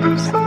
the.